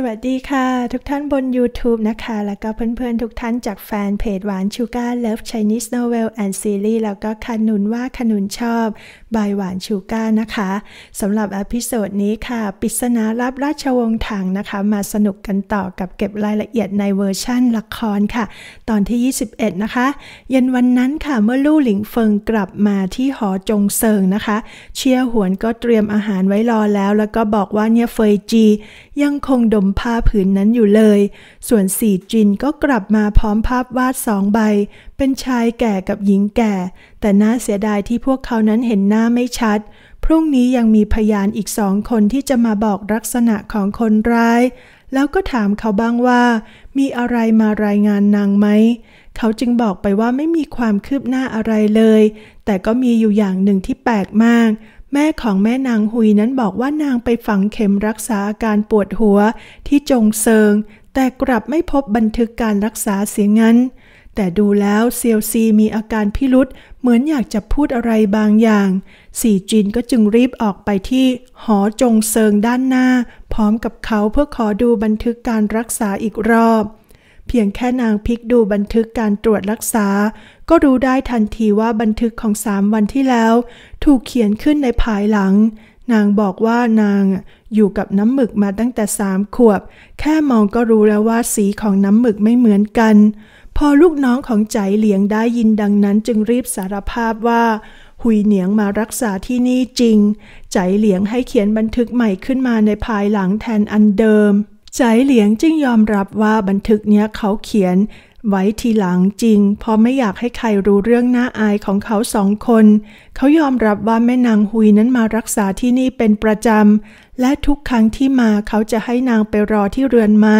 สวัสดีค่ะ ทุกท่านบน YouTube นะคะ แล้วก็เพื่อนๆ ทุกท่านจากแฟนเพจหวาน Sugar Love Chinese Novel and Series แล้วก็ขนุนว่าขนุนชอบ by หวาน Sugar นะคะสำหรับ episode นี้ค่ะปริศนาลับราชวงศ์ถังนะคะ มาสนุกกันต่อกับเก็บรายละเอียดในเวอร์ชั่นละครค่ะ ตอนที่ 21 นะคะ เย็นวันนั้นค่ะเมื่อหลูหลิงเฟิงกลับมาที่หอจงเซิงนะคะ เชียหวนก็เตรียมอาหารไว้รอแล้ว แล้วก็บอกว่าเนี่ยเฟยจียังคงดมผ้าผืนนั้นอยู่เลย ส่วนสี่จินก็กลับมาพร้อมภาพวาดสองใบ เป็นชายแก่กับหญิงแก่ แต่น่าเสียดายที่พวกเขานั้นเห็นหน้าไม่ชัด พรุ่งนี้ยังมีพยานอีกสองคนที่จะมาบอกลักษณะของคนร้าย แล้วก็ถามเขาบ้างว่า มีอะไรมารายงานนางไหมเขาจึงบอกไปว่าไม่มีความคืบหน้าอะไรเลย แต่ก็มีอยู่อย่างหนึ่งที่แปลกมาก แม่ของแม่นางหุยนั้นบอกว่านางไปฝังเข็มรักษาอาการปวดหัวที่จงเซิง แต่กลับไม่พบบันทึกการรักษาเสียงั้น แต่ดูแล้วเซียวซีมีอาการพิรุษเหมือนอยากจะพูดอะไรบางอย่าง สี่จินก็จึงรีบออกไปที่หอจงเซิงด้านหน้า พร้อมกับเขาเพื่อขอดูบันทึกการรักษาอีกรอบ เพียงแค่นางพลิกดูบันทึกการตรวจรักษา ก็รู้ได้ทันทีว่าบันทึกของสามวันที่แล้ว ถูกเขียนขึ้นในภายหลัง นางบอกว่านางอยู่กับน้ำหมึกมาตั้งแต่สามขวบ แค่มองก็รู้แล้วว่าสีของน้ำหมึกไม่เหมือนกัน พอลูกน้องของใจเหลียงได้ยินดังนั้นจึงรีบสารภาพว่าหุยเหนียงมารักษาที่นี่จริง ใจเหลียงให้เขียนบันทึกใหม่ขึ้นมาในภายหลังแทนอันเดิม ใจเหลียงจึงยอมรับว่าบันทึกเนี้ยเขาเขียนไว้ทีหลังจริง เพราะไม่อยากให้ใครรู้เรื่องน่าอายของเขาสองคน เขายอมรับว่าแม่นางฮุยนั้นมารักษาที่นี่เป็นประจำ และทุกครั้งที่มาเขาจะให้นางไปรอที่เรือนไม้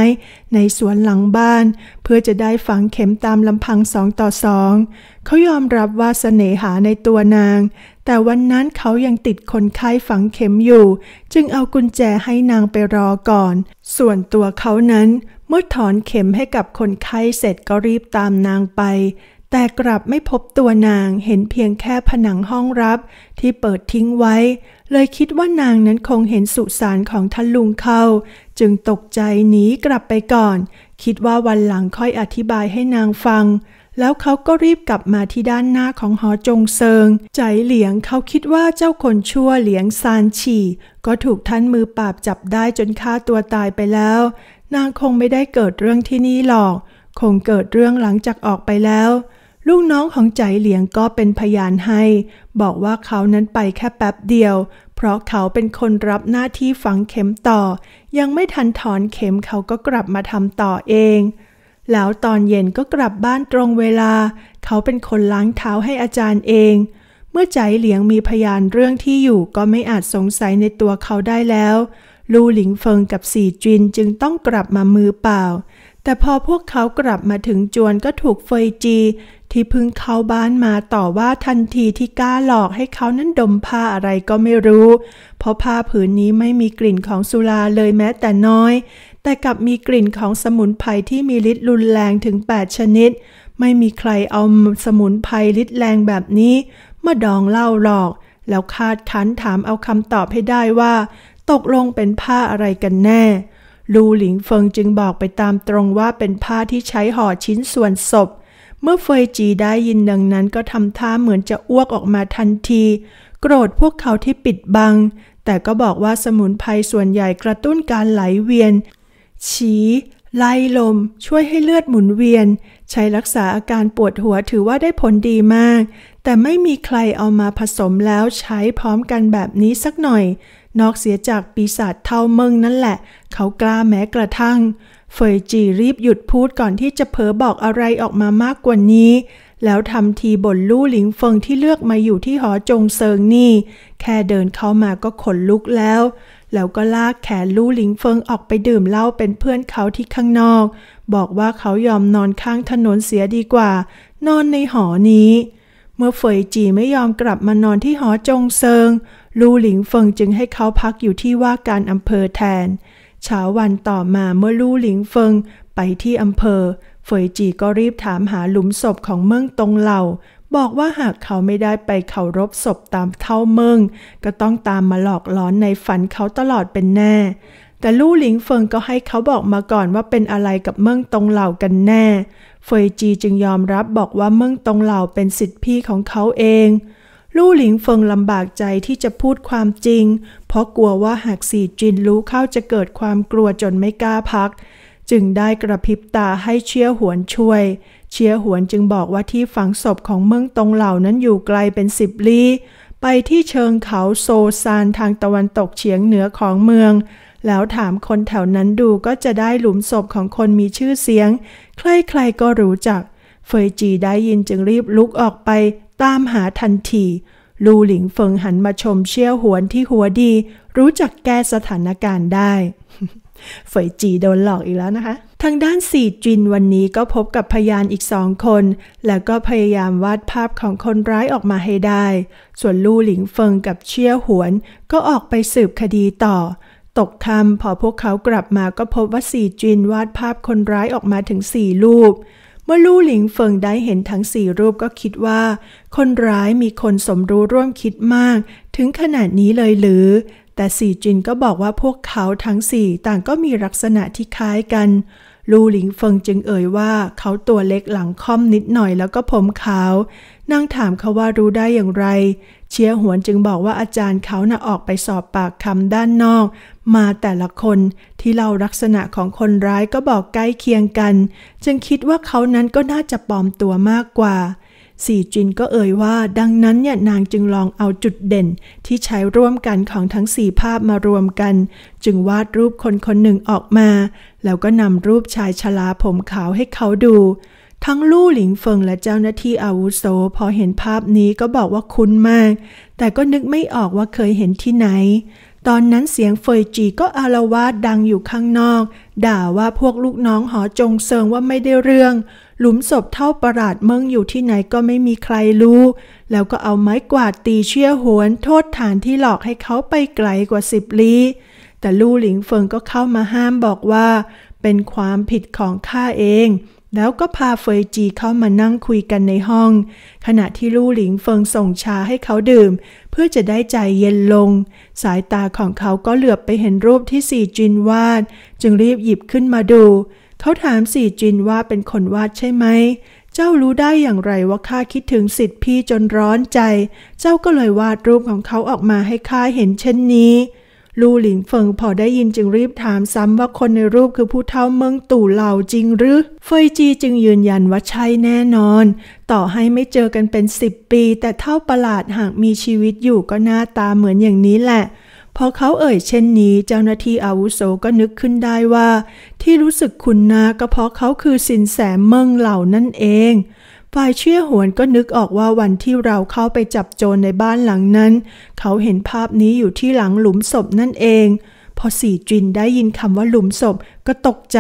ในสวนหลังบ้าน เพื่อจะได้ฝังเข็มตามลำพังสองต่อสองเขายอมรับว่าสเสน่หาในตัวนาง แต่วันนั้นเขายังติดคนไข้ฝังเข็มอยู่ จึงเอากุญแจให้นางไปรอก่อน ส่วนตัวเขานั้นเมื่อถอนเข็มให้กับคนไข้เสร็จก็รีบตามนางไป แต่กลับไม่พบตัวนางเห็นเพียงแค่ผนังห้องรับ ที่เปิดทิ้งไว้ เลยคิดว่านางนั้นคงเห็นสุสานของท่านลุงเข้าจึงตกใจหนีกลับไปก่อน คิดว่าวันหลังค่อยอธิบายให้นางฟัง แล้วเขาก็รีบกลับมาที่ด้านหน้าของหอจงเซิง ใจเหลียงเขาคิดว่าเจ้าคนชั่วเหลียงซานฉี่ ก็ถูกท่านมือปราบจับได้จนฆ่าตัวตายไปแล้ว นางคงไม่ได้เกิดเรื่องที่นี่หรอก คงเกิดเรื่องหลังจากออกไปแล้ว ลูกน้องของใจเหลียงก็เป็นพยานให้ บอกว่าเขานั้นไปแค่แป๊บเดียว เพราะเขาเป็นคนรับหน้าที่ฝังเข็มต่อ ยังไม่ทันถอนเข็มเขาก็กลับมาทำต่อเอง แล้วตอนเย็นก็กลับบ้านตรงเวลา เขาเป็นคนล้างเท้าให้อาจารย์เอง เมื่อใจเหลียงมีพยานเรื่องที่อยู่ก็ไม่อาจสงสัยในตัวเขาได้แล้ว ลู่หลิงเฟิงกับสี่จินจึงต้องกลับมามือเปล่า แต่พอพวกเขากลับมาถึงจวนก็ถูกเฟยจี ที่พึ่งเข้าบ้านมาต่อว่าทันทีที่กล้าหลอกให้เขานั้นดมผ้าอะไรก็ไม่รู้ เพราะผ้าผืนนี้ไม่มีกลิ่นของสุราเลยแม้แต่น้อย แต่กลับมีกลิ่นของสมุนไพรที่มีฤทธิ์รุนแรงถึง 8 ชนิด ไม่มีใครเอาสมุนไพรฤทธิ์แรงแบบนี้มาดองเล้าหลอก แล้วคาดคั้นถามเอาคำตอบให้ได้ว่า ตกลงเป็นผ้าอะไรกันแน่ ลูหลิงเฟิงจึงบอกไปตามตรงว่าเป็นผ้าที่ใช้ห่อชิ้นส่วนศพ เมื่อเฟยจีได้ยินดังนั้นก็ทำท่าเหมือนจะอ้วกออกมาทันที โกรธพวกเขาที่ปิดบัง แต่ก็บอกว่าสมุนไพรส่วนใหญ่กระตุ้นการไหลเวียน ฉีไล่ลม ช่วยให้เลือดหมุนเวียน ใช้รักษาอาการปวดหัวถือว่าได้ผลดีมาก แต่ไม่มีใครเอามาผสมแล้วใช้พร้อมกันแบบนี้สักหน่อย นอกเสียจากปีศาจเท่าเมิงนั่นแหละ เขากล้าแม้กระทั่ง เฟยจีรีบหยุดพูดก่อนที่จะเผลอบอกอะไรออกมามากกว่านี้ แล้วทำทีบ่นลู่หลิงเฟิงที่เลือกมาอยู่ที่หอจงเซิงนี่ แค่เดินเข้ามาก็ขนลุกแล้ว แล้วก็ลากแขนลู่หลิงเฟิงออกไปดื่มเหล้าเป็นเพื่อนเขาที่ข้างนอก บอกว่าเขายอมนอนข้างถนนเสียดีกว่า นอนในหอนี้ เมื่อเฟยจีไม่ยอมกลับมานอนที่หอจงเซิง ลู่หลิงเฟิงจึงให้เขาพักอยู่ที่ว่าการอำเภอแทน เช้าวันต่อมาเมื่อลู่หลิงเฟิงไปที่อำเภอ เฟยจีก็รีบถามหาหลุมศพของเมืองตงเหล่า บอกว่าหากเขาไม่ได้ไปเคารพศพตามเท่าเมืองก็ต้องตามมาหลอกล้อนในฝันเขาตลอดเป็นแน่ แต่ลู่หลิงเฟิงก็ให้เขาบอกมาก่อนว่าเป็นอะไรกับเมืองตงเหล่ากันแน่ เฟยจีจึงยอมรับบอกว่าเมืองตงเหล่าเป็นสิทธิพี่ของเขาเอง ลู่หลิงเฟิงลำบากใจที่จะพูดความจริง เพราะกลัวว่าหากสีจินรู้เข้าจะเกิดความกลัวจนไม่กล้าพัก จึงได้กระพริบตาให้เชี่ยหวนช่วย เชี่ยหวนจึงบอกว่าที่ฝังศพของเมืองตงเหล่านั้นอยู่ไกลเป็นสิบลี้ไปที่เชิงเขาโซซานทางตะวันตกเฉียงเหนือของเมือง แล้วถามคนแถวนั้นดูก็จะได้หลุมศพของคนมีชื่อเสียง ใครๆก็รู้จัก เฟยจีได้ยินจึงรีบลุกออกไปตามหาทันที ลูหลิงเฟิงหันมาชมเชี่ยวหวนที่หัวดี รู้จักแก้สถานการณ์ได้เฟยจีโดนหลอกอีกแล้วนะคะ ทางด้านสีจินวันนี้ก็พบกับพยานอีกสองคน แล้วก็พยายามวาดภาพของคนร้ายออกมาให้ได้ ส่วนลู่หลิงเฟิงกับเชี่ยวหวน ก็ออกไปสืบคดีต่อ ตกค่ำพอพวกเขากลับมาก็พบว่าสี่จินวาดภาพคนร้ายออกมาถึงสี่รูป เมื่อลู่หลิงเฟิงได้เห็นทั้งสี่รูปก็คิดว่า คนร้ายมีคนสมรู้ร่วมคิดมาก ถึงขนาดนี้เลยหรือ แต่สี่จินก็บอกว่าพวกเขาทั้งสี่ต่างก็มีลักษณะที่คล้ายกันลู่หลิงเฟิงจึงเอ่ยว่าเขาตัวเล็กหลังค่อมนิดหน่อยแล้วก็ผมขาว นางถามเขาว่ารู้ได้อย่างไร เชียหวนจึงบอกว่าอาจารย์เขาน่ะออกไปสอบปากคำด้านนอก มาแต่ละคนที่เล่าลักษณะของคนร้ายก็บอกใกล้เคียงกัน จึงคิดว่าเขานั้นก็น่าจะปลอมตัวมากกว่าสี่จินก็เอ่ยว่า ดังนั้นเนี่ยนางจึงลองเอาจุดเด่นที่ใช้ร่วมกันของทั้งสี่ภาพมารวมกัน จึงวาดรูปคนคนหนึ่งออกมา แล้วก็นำรูปชายชราผมขาวให้เขาดู ทั้งลู่หลิงเฟิงและเจ้าหน้าที่อาวุโสพอเห็นภาพนี้ก็บอกว่าคุ้นมาก แต่ก็นึกไม่ออกว่าเคยเห็นที่ไหน ตอนนั้นเสียงเฟยจีก็อารวาสดังอยู่ข้างนอก ด่าว่าพวกลูกน้องหอจงเซิงว่าไม่ได้เรื่อง หลุมศพเท่าประหลาดเมืองอยู่ที่ไหนก็ไม่มีใครรู้ แล้วก็เอาไม้กวาดตีเชี่ยหวนโทษฐานที่หลอกให้เขาไปไกลกว่าสิบลี้แต่ลู่หลิงเฟิงก็เข้ามาห้ามบอกว่า เป็นความผิดของข้าเอง แล้วก็พาเฟยจีเข้ามานั่งคุยกันในห้อง ขณะที่ลู่หลิงเฟิงส่งชาให้เขาดื่ม เพื่อจะได้ใจเย็นลง สายตาของเขาก็เหลือบไปเห็นรูปที่สี่จินวาด จึงรีบหยิบขึ้นมาดู เขาถามสี่จินว่าเป็นคนวาดใช่ไหม เจ้ารู้ได้อย่างไรว่าข้าคิดถึงสิทธิพี่จนร้อนใจ เจ้าก็เลยวาดรูปของเขาออกมาให้ข้าเห็นเช่นนี้ ลู่หลิงเฟิงพอได้ยินจึงรีบถามซ้ำว่าคนในรูปคือผู้เท่าเมืองตู่เหล่าจริงหรือ เฟยจีจึงยืนยันว่าใช่แน่นอน ต่อให้ไม่เจอกันเป็นสิบปี แต่เท่าประหลาดหากมีชีวิตอยู่ก็หน้าตาเหมือนอย่างนี้แหละพอเขาเอ่ยเช่นนี้เจ้าหน้าที่อาวุโสก็นึกขึ้นได้ว่า ที่รู้สึกคุณนาก็เพราะเขาคือสินแสเมืองเหล่านั่นเอง ฝ่ายเชี่ยหวนก็นึกออกว่าวันที่เราเข้าไปจับโจรในบ้านหลังนั้น เขาเห็นภาพนี้อยู่ที่หลังหลุมศพนั่นเอง พอสี่จินได้ยินคำว่าหลุมศพก็ตกใจ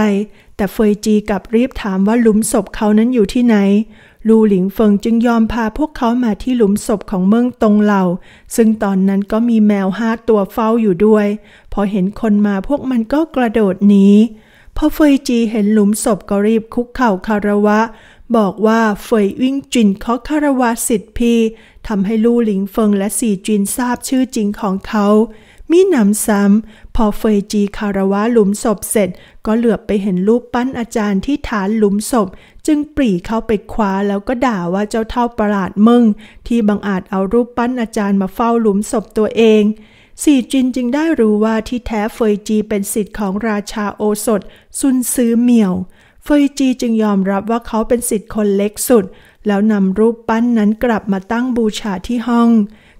แต่เฟยจีกับรีบถามว่าหลุมศพเขานั้นอยู่ที่ไหน ลูหลิงเฟิงจึงยอมพาพวกเขามาที่หลุมศพของเมืองตงเหล่า ซึ่งตอนนั้นก็มีแมวห้าตัวเฝ้าอยู่ด้วย พอเห็นคนมาพวกมันก็กระโดดหนีพอเฟยจีเห็นหลุมศพก็รีบคุกเข่าคารวะ บอกว่าเฟยวิ่งจินเขาคารวะสิทธิ์พีทำให้ลู่หลิงเฟิงและสี่จินทราบชื่อจริงของเขา มีหนำซ้ำ พอเฟยจีคารวะหลุมศพเสร็จ ก็เหลือบไปเห็นรูปปั้นอาจารย์ที่ฐานหลุมศพ จึงปรีเข้าไปคว้าแล้วก็ด่าว่าเจ้าเท่าประหลาดมึง ที่บังอาจเอารูปปั้นอาจารย์มาเฝ้าหลุมศพตัวเองสี่จินจึงได้รู้ว่าที่แท้เฟยจีเป็นสิทธิ์ของราชาโอสถซุนซื้อเหมี่ยว ฟยจีจึงยอมรับว่าเขาเป็นสิทธิ์คนเล็กสุด แล้วนำรูปปั้นนั้นกลับมาตั้งบูชาที่ห้อง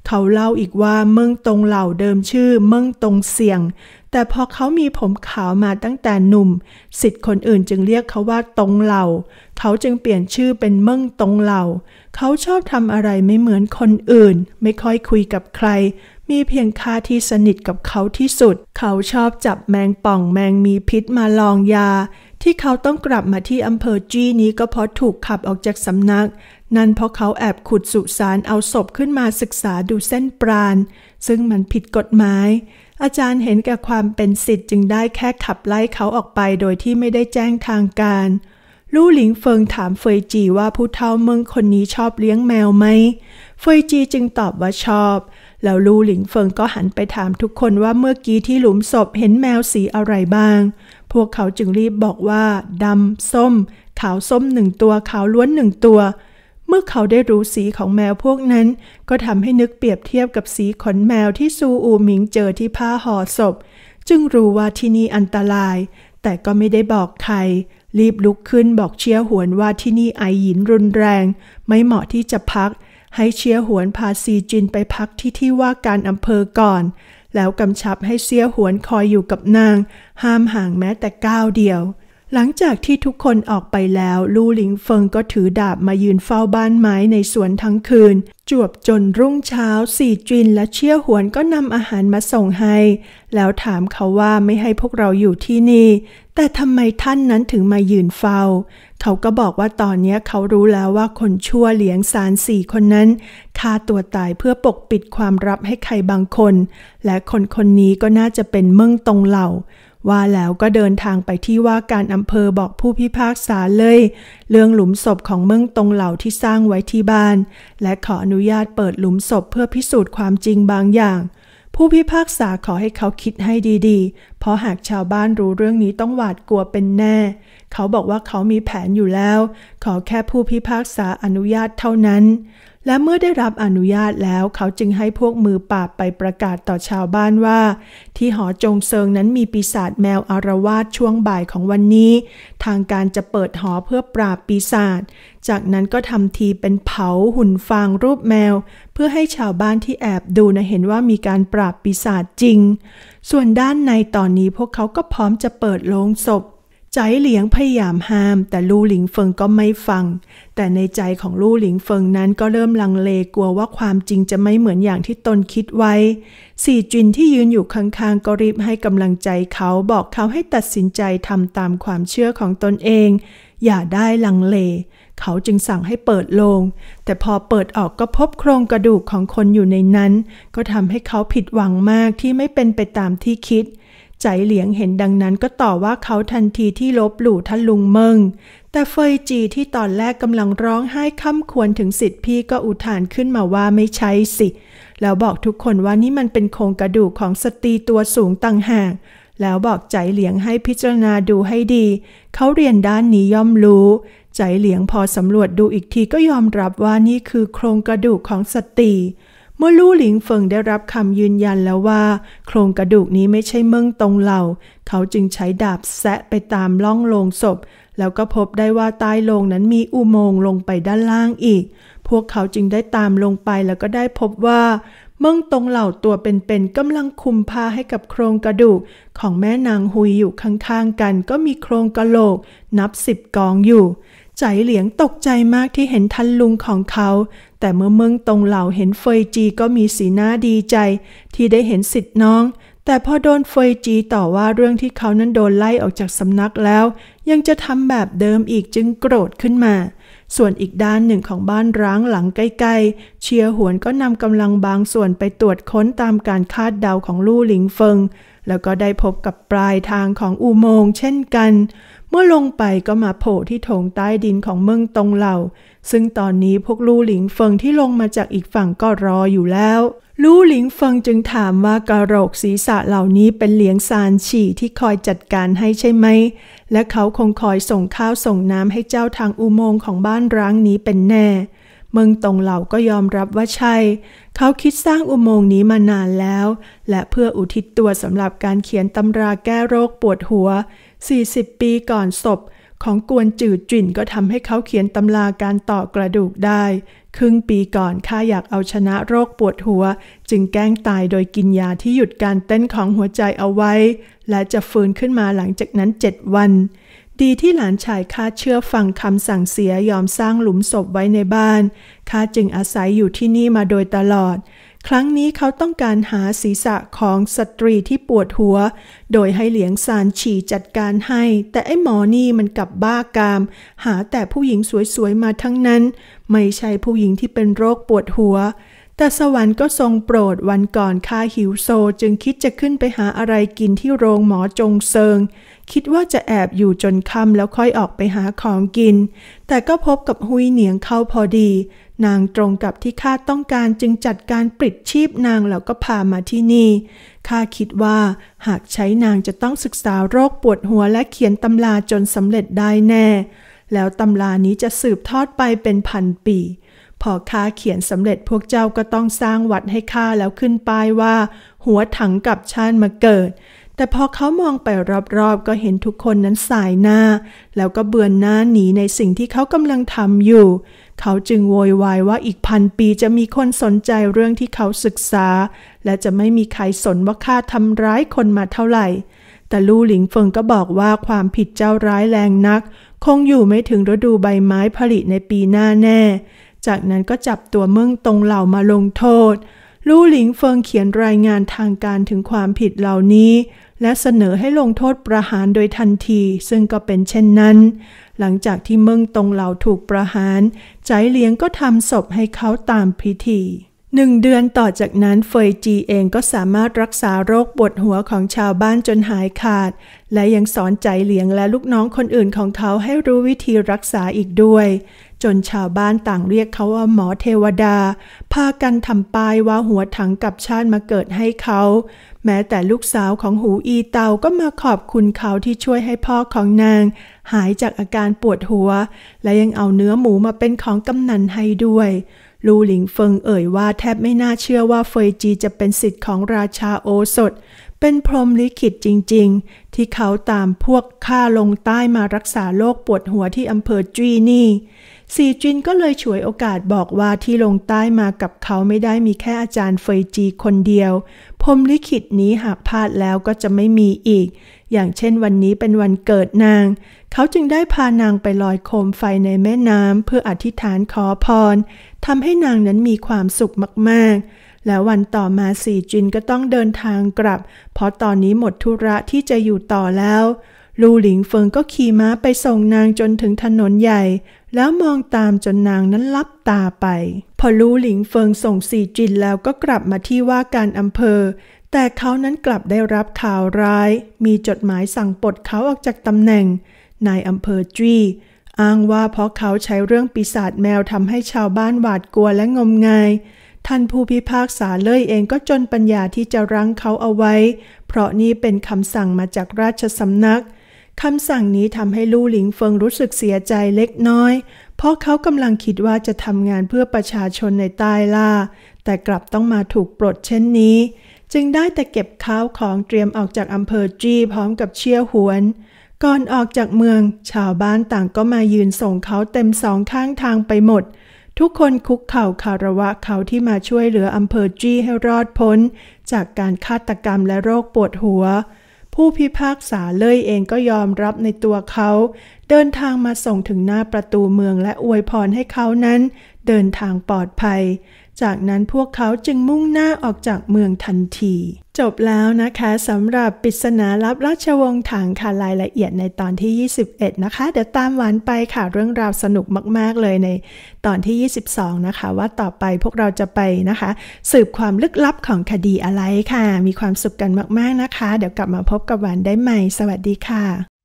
เขาเล่าอีกว่าเมืองตรงเหล่าเดิมชื่อเมืองตรงเสียง แต่พอเขามีผมขาวมาตั้งแต่หนุ่ม สิทธิ์คนอื่นจึงเรียกเขาว่าตรงเหล่า เขาจึงเปลี่ยนชื่อเป็นเมืองตรงเหล่า เขาชอบทำอะไรไม่เหมือนคนอื่น ไม่ค่อยคุยกับใครมีเพียงข้าที่สนิทกับเขาที่สุด เขาชอบจับแมงป่องแมงมีพิษมาลองยา ที่เขาต้องกลับมาที่อำเภอจีนี้ก็เพราะถูกขับออกจากสำนัก นั่นเพราะเขาแอบขุดสุสานเอาศพขึ้นมาศึกษาดูเส้นปราณ ซึ่งมันผิดกฎหมาย อาจารย์เห็นแก่ความเป็นสิทธิ์จึงได้แค่ขับไล่เขาออกไปโดยที่ไม่ได้แจ้งทางการ ลู่หลิงเฟิงถามเฟยจีว่าผู้เฒ่าเมืองคนนี้ชอบเลี้ยงแมวไหม เฟยจีจึงตอบว่าชอบแล้วลู่หลิงเฟิงก็หันไปถามทุกคนว่าเมื่อกี้ที่หลุมศพเห็นแมวสีอะไรบ้าง พวกเขาจึงรีบบอกว่าดำส้ม ขาวส้มหนึ่งตัวขาวล้วนหนึ่งตัว เมื่อเขาได้รู้สีของแมวพวกนั้น ก็ทำให้นึกเปรียบเทียบกับสีขนแมวที่ซูอูหมิงเจอที่ผ้าห่อศพ จึงรู้ว่าที่นี่อันตราย แต่ก็ไม่ได้บอกใคร รีบลุกขึ้นบอกเชียหวนว่าที่นี่ไอหินรุนแรง ไม่เหมาะที่จะพักให้เชียหวนพาซีจินไปพักที่ที่ว่าการอำเภอก่อน แล้วกำชับให้เสียหวนคอยอยู่กับนาง ห้ามห่างแม้แต่ก้าวเดียว หลังจากที่ทุกคนออกไปแล้วลู่หลิงเฟิงก็ถือดาบมายืนเฝ้าบ้านไม้ในสวนทั้งคืน จวบจนรุ่งเช้า สี่จินและเชี่ยหวนก็นำอาหารมาส่งให้ แล้วถามเขาว่าไม่ให้พวกเราอยู่ที่นี่ แต่ทำไมท่านนั้นถึงมายืนเฝ้า เขาก็บอกว่าตอนนี้เขารู้แล้วว่าคนชั่วเลี้ยงสารสี่คนนั้นฆ่าตัวตายเพื่อปกปิดความลับให้ใครบางคน และคนคนนี้ก็น่าจะเป็นเมืองตรงเหล่า ว่าแล้วก็เดินทางไปที่ว่าการอำเภอบอกผู้พิพากษาเลย เรื่องหลุมศพของเมืองตรงเหล่าที่สร้างไว้ที่บ้าน และขออนุญาตเปิดหลุมศพเพื่อพิสูจน์ความจริงบางอย่าง ผู้พิพากษาขอให้เขาคิดให้ดีๆ เพราะหากชาวบ้านรู้เรื่องนี้ต้องหวาดกลัวเป็นแน่ เขาบอกว่าเขามีแผนอยู่แล้ว ขอแค่ผู้พิพากษาอนุญาตเท่านั้น และเมื่อได้รับอนุญาตแล้วเขาจึงให้พวกมือปราบไปประกาศต่อชาวบ้านว่า ที่หอจงเซิงนั้นมีปีศาจแมวอารวาสช่วงบ่ายของวันนี้ ทางการจะเปิดหอเพื่อปราบปีศาจจากนั้นก็ทำทีเป็นเผาหุ่นฟางรูปแมว พื่อให้ชาวบ้านที่แอบดูนะเห็นว่ามีการปราบปีศาจจริง ส่วนด้านในตอนนี้พวกเขาก็พร้อมจะเปิดโลงศพ ใจเหลียงพยายามห้าม แต่ลู่หลิงเฟิงก็ไม่ฟัง แต่ในใจของลู่หลิงเฟิงนั้นก็เริ่มลังเลกลัวว่าความจริงจะไม่เหมือนอย่างที่ตนคิดไว้ สี่จินที่ยืนอยู่ข้างๆก็รีบให้กำลังใจเขาบอกเขาให้ตัดสินใจทำตามความเชื่อของตนเอง อย่าได้ลังเล เขาจึงสั่งให้เปิดโลง แต่พอเปิดออกก็พบโครงกระดูกของคนอยู่ในนั้น ก็ทำให้เขาผิดหวังมากที่ไม่เป็นไปตามที่คิด ใจเหลียงเห็นดังนั้นก็ต่อว่าเขาทันทีที่ลบหลู่ท่านลุงเมิง แต่เฟยจีที่ตอนแรกกำลังร้องไห้ค่ำควรถึงสิทธิพี่ก็อุทานขึ้นมาว่าไม่ใช่สิ แล้วบอกทุกคนว่านี่มันเป็นโครงกระดูกของสตรีตัวสูงต่างหากแล้วบอกใจเหลียงให้พิจารณาดูให้ดี เขาเรียนด้านนี้ย่อมรู้ ใจเหลียงพอสำรวจดูอีกทีก็ยอมรับว่านี่คือโครงกระดูกของสตรีเมื่อลู่หลิงเฟิงได้รับคำยืนยันแล้วว่า โครงกระดูกนี้ไม่ใช่เมืองตรงเหล่า เขาจึงใช้ดาบแซะไปตามล่องโลงศพ แล้วก็พบได้ว่าใต้โลงนั้นมีอุโมงค์ลงไปด้านล่างอีก พวกเขาจึงได้ตามลงไปแล้วก็ได้พบว่า มืองตรงเหล่าตัวเป็นๆกำลังคุมผ้าให้กับโครงกระดูก ของแม่นางหุยอยู่ข้างๆกัน ก็มีโครงกระโหลก นับสิบกองอยู่ ใจเหลียงตกใจมากที่เห็นทันลุงของเขา แต่เมื่อเมืองตรงเหล่าเห็นเฟยจีก็มีสีหน้าดีใจ ที่ได้เห็นสิทธิ์น้อง แต่พอโดนเฟยจีต่อว่าเรื่องที่เขานั้นโดนไล่ออกจากสำนักแล้ว ยังจะทำแบบเดิมอีกจึงโกรธขึ้นมา ส่วนอีกด้านหนึ่งของบ้านร้างหลังใกล้ๆ เชียหวนก็นำกำลังบางส่วนไปตรวจค้นตามการคาดเดาของลู่หลิงเฟิง แล้วก็ได้พบกับปลายทางของอุโมงค์เช่นกัน เมื่อลงไปก็มาโผล่ที่โถงใต้ดินของเมืองตงเหล่า ซึ่งตอนนี้พวกลู่หลิงเฟิงที่ลงมาจากอีกฝั่งก็รออยู่แล้ว ลู่หลิงเฟิงจึงถามว่ากระโหลกศีรษะเหล่านี้เป็นเหลียงซานฉี่ที่คอยจัดการให้ใช่ไหม และเขาคงคอยส่งข้าวส่งน้ำให้เจ้าทางอุโมงค์ของบ้านร้างนี้เป็นแน่ เมืองตงเหล่าก็ยอมรับว่าใช่ เขาคิดสร้างอุโมงค์นี้มานานแล้ว และเพื่ออุทิศตัวสำหรับการเขียนตำราแก้โรคปวดหัว 40 ปีก่อนศพของกวนจืดจิ่นก็ทำให้เขาเขียนตำราการต่อกระดูกได้ ครึ่งปีก่อนข้าอยากเอาชนะโรคปวดหัว จึงแกล้งตายโดยกินยาที่หยุดการเต้นของหัวใจเอาไว้ และจะฟื้นขึ้นมาหลังจากนั้นเจ็ดวัน ดีที่หลานชายข้าเชื่อฟังคำสั่งเสียยอมสร้างหลุมศพไว้ในบ้านข้าจึงอาศัยอยู่ที่นี่มาโดยตลอด ครั้งนี้เขาต้องการหาศีรษะของสตรีที่ปวดหัว โดยให้เหลียงซานฉี่จัดการให้ แต่ไอ้หมอนี่มันกลับบ้ากาม หาแต่ผู้หญิงสวยๆมาทั้งนั้น ไม่ใช่ผู้หญิงที่เป็นโรคปวดหัว แต่สวรรค์ก็ทรงโปรดวันก่อนข้าหิวโซจึงคิดจะขึ้นไปหาอะไรกินที่โรงหมอจงเซิง คิดว่าจะแอบอยู่จนค่ำแล้วค่อยออกไปหาของกิน แต่ก็พบกับหุยเหนียงเข้าพอดี นางตรงกับที่ข้าต้องการจึงจัดการปลิดชีพนางแล้วก็พามาที่นี่ข้าคิดว่าหากใช้นางจะต้องศึกษาโรคปวดหัวและเขียนตำราจนสำเร็จได้แน่ แล้วตำรานี้จะสืบทอดไปเป็นพันปี พอข้าเขียนสำเร็จพวกเจ้าก็ต้องสร้างวัดให้ข้าแล้วขึ้นป้ายว่า หัวถังกับชาติมาเกิด แต่พอเขามองไปรอบๆ ก็เห็นทุกคนนั้นสายหน้า แล้วก็เบือนหน้าหนีในสิ่งที่เขากำลังทำอยู่ เขาจึงโวยวายว่าอีกพันปีจะมีคนสนใจเรื่องที่เขาศึกษา และจะไม่มีใครสนว่าข้าทำร้ายคนมาเท่าไหร่แต่ลู่หลิงเฟิงก็บอกว่าความผิดเจ้าร้ายแรงนัก คงอยู่ไม่ถึงฤดูใบไม้ผลิในปีหน้าแน่ จากนั้นก็จับตัวเมืองตรงเหล่ามาลงโทษ ลู่หลิงเฟิงเขียนรายงานทางการถึงความผิดเหล่านี้ และเสนอให้ลงโทษประหารโดยทันที ซึ่งก็เป็นเช่นนั้น หลังจากที่เมืองตรงเหล่าถูกประหาร ใจเลี้ยงก็ทำศพให้เขาตามพิธีหนึ่งเดือนต่อจากนั้นเฟยจีเองก็สามารถรักษาโรคปวดหัวของชาวบ้านจนหายขาด และยังสอนใจเหลียงและลูกน้องคนอื่นของเขาให้รู้วิธีรักษาอีกด้วย จนชาวบ้านต่างเรียกเขาว่าหมอเทวดา พากันทำป้ายว่าหัวถังกับชาติมาเกิดให้เขา แม้แต่ลูกสาวของหูอีเตาก็มาขอบคุณเขาที่ช่วยให้พ่อของนาง หายจากอาการปวดหัว และยังเอาเนื้อหมูมาเป็นของกำนันให้ด้วยลูหลิงเฟิงเอ่ยว่าแทบไม่น่าเชื่อว่าเฟยจีจะเป็นสิทธิ์ของราชาโอสถ เป็นพรหมลิขิตจริง ๆ ที่เขาตามพวกข้าลงใต้มารักษาโรคปวดหัวที่อำเภอจีนี่ ซีจินก็เลยฉวยโอกาสบอกว่าที่ลงใต้มากับเขาไม่ได้มีแค่อาจารย์เฟยจีคนเดียวพรมลิขิตนี้หากพลาดแล้วก็จะไม่มีอีก อย่างเช่นวันนี้เป็นวันเกิดนาง เขาจึงได้พานางไปลอยโคมไฟในแม่น้ำเพื่ออธิษฐานขอพรทำให้นางนั้นมีความสุขมากๆ แล้ววันต่อมาสีจินก็ต้องเดินทางกลับ เพราะตอนนี้หมดธุระที่จะอยู่ต่อแล้ว ลู่หลิงเฟิงก็ขี่ม้าไปส่งนางจนถึงถนนใหญ่ แล้วมองตามจนนางนั้นลับตาไป พอลู่หลิงเฟิงส่งสีจินแล้วก็กลับมาที่ว่าการอำเภอ แต่เขานั้นกลับได้รับข่าวร้าย มีจดหมายสั่งปลดเขาออกจากตำแหน่งนายอำเภอจี้อ้างว่าเพราะเขาใช้เรื่องปีศาจแมวทำให้ชาวบ้านหวาดกลัวและงมงาย ท่านผู้พิพากษาเล่ยเองก็จนปัญญาที่จะรั้งเขาเอาไว้ เพราะนี่เป็นคำสั่งมาจากราชสำนัก คำสั่งนี้ทำให้ลู่หลิงเฟิงรู้สึกเสียใจเล็กน้อย เพราะเขากำลังคิดว่าจะทำงานเพื่อประชาชนในใต้ล่า แต่กลับต้องมาถูกปลดเช่นนี้ จึงได้แต่เก็บข้าวของเตรียมออกจากอำเภอจีพร้อมกับเชี่ยวหวน ก่อนออกจากเมือง ชาวบ้านต่างก็มายืนส่งเขาเต็มสองข้างทางไปหมด ทุกคนคุกเข่าคารวะเขาที่มาช่วยเหลืออำเภอจีให้รอดพ้น จากการฆาตกรรมและโรคปวดหัว ผู้พิพากษาเล่ยเองก็ยอมรับในตัวเขา เดินทางมาส่งถึงหน้าประตูเมืองและอวยพรให้เขานั้น เดินทางปลอดภัย จากนั้นพวกเขาจึงมุ่งหน้าออกจากเมืองทันที จบแล้วนะคะสำหรับปริศนาลับราชวงศ์ถังค่ะรายละเอียดในตอนที่ 21 นะคะ เดี๋ยวตามหวานไปค่ะเรื่องราวสนุกมาก ๆ เลยในตอนที่ 22 นะคะ ว่าต่อไปพวกเราจะไปนะคะ สืบความลึกลับของคดีอะไรค่ะ มีความสุขกันมาก ๆ นะคะ เดี๋ยวกลับมาพบกับหวานได้ใหม่ สวัสดีค่ะ